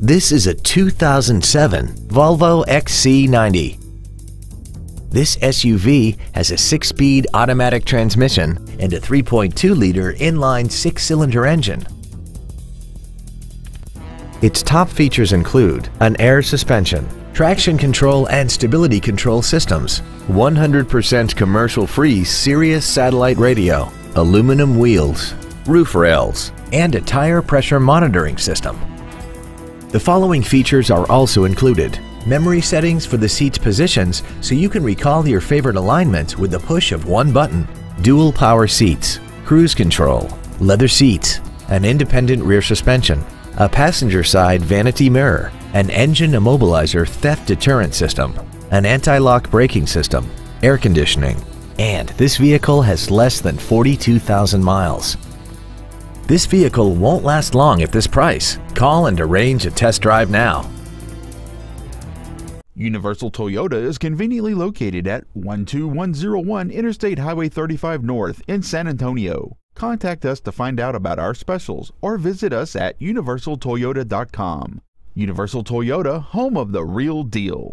This is a 2007 Volvo XC90. This SUV has a six-speed automatic transmission and a 3.2-liter inline six-cylinder engine. Its top features include an air suspension, traction control and stability control systems, 100% commercial-free Sirius satellite radio, aluminum wheels, roof rails, and a tire pressure monitoring system. The following features are also included. Memory settings for the seat's positions so you can recall your favorite alignment with the push of one button. Dual power seats, cruise control, leather seats, an independent rear suspension, a passenger side vanity mirror, an engine immobilizer theft deterrent system, an anti-lock braking system, air conditioning, and this vehicle has less than 42,000 miles. This vehicle won't last long at this price. Call and arrange a test drive now. Universal Toyota is conveniently located at 12101 Interstate Highway 35 North in San Antonio. Contact us to find out about our specials or visit us at universaltoyota.com. Universal Toyota, home of the real deal.